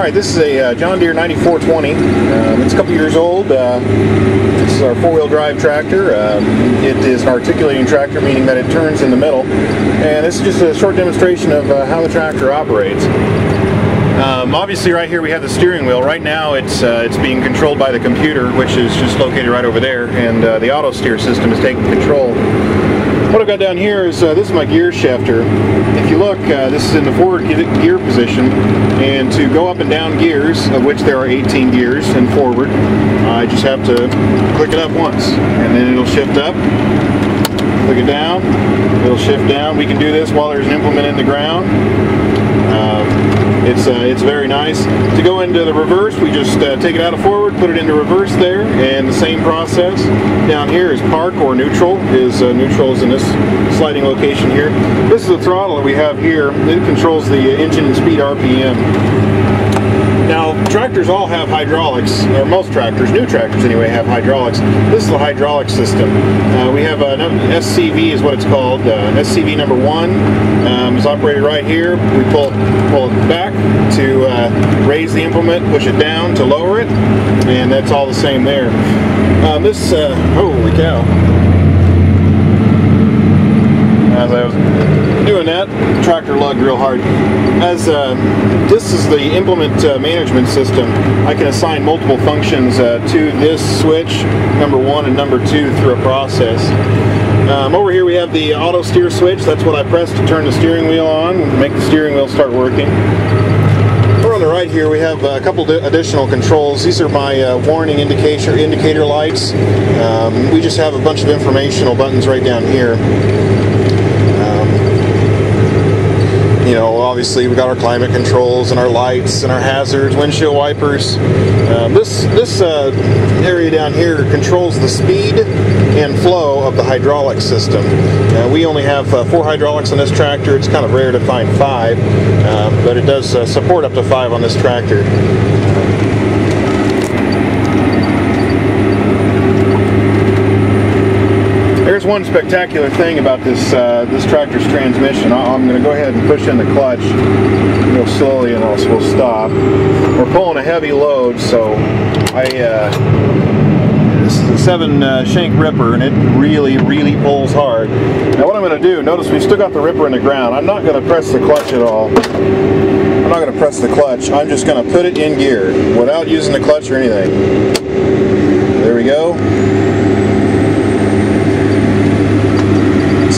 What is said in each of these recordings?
Alright, this is a uh, John Deere 9420. Um, it's a couple years old. Uh, this is our four-wheel drive tractor. Um, it is an articulating tractor, meaning that it turns in the middle. And this is just a short demonstration of uh, how the tractor operates. Um, obviously right here we have the steering wheel. Right now it's uh, it's being controlled by the computer which is just located right over there and uh, the auto steer system is taking control. What I've got down here is, uh, this is my gear shifter. If you look, uh, this is in the forward gear position, and to go up and down gears, of which there are 18 gears and forward, I just have to click it up once, and then it'll shift up, click it down, it'll shift down. We can do this while there's an implement in the ground. It's uh, it's very nice. To go into the reverse, we just uh, take it out of forward, put it into reverse there, and the same process. Down here is park or neutral. Is uh, neutral is in this sliding location here. This is the throttle that we have here. It controls the engine and speed RPM. Now, tractors all have hydraulics, or most tractors, new tractors anyway, have hydraulics. This is the hydraulic system. Uh, we have an SCV is what it's called. Uh, SCV number one um, is operated right here. We pull, pull it back to uh, raise the implement, push it down to lower it, and that's all the same there. Um, this, uh, holy cow. As I was doing that, tractor lugged real hard. As uh, this is the implement uh, management system, I can assign multiple functions uh, to this switch, number one and number two, through a process. Um, over here we have the auto steer switch. That's what I press to turn the steering wheel on, make the steering wheel start working. Over on the right here we have a couple additional controls. These are my uh, warning indicator indicator lights. Um, we just have a bunch of informational buttons right down here. You know, obviously we've got our climate controls and our lights and our hazards, windshield wipers. Um, this this uh, area down here controls the speed and flow of the hydraulic system. Uh, we only have uh, four hydraulics on this tractor. It's kind of rare to find five, um, but it does uh, support up to five on this tractor. One spectacular thing about this uh, this tractor's transmission. I'm going to go ahead and push in the clutch real slowly and also we'll stop. We're pulling a heavy load, so I uh, this is a seven uh, shank ripper and it really, really pulls hard. Now what I'm going to do, notice we still got the ripper in the ground. I'm not going to press the clutch at all. I'm not going to press the clutch. I'm just going to put it in gear without using the clutch or anything. There we go.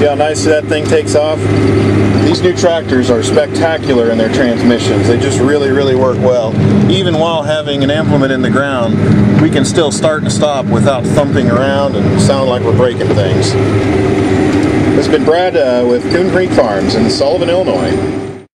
See how nice that thing takes off? These new tractors are spectacular in their transmissions. They just really, really work well. Even while having an implement in the ground, we can still start and stop without thumping around and sound like we're breaking things. This has been Brad uh, with Coon Creek Farms in Sullivan, Illinois.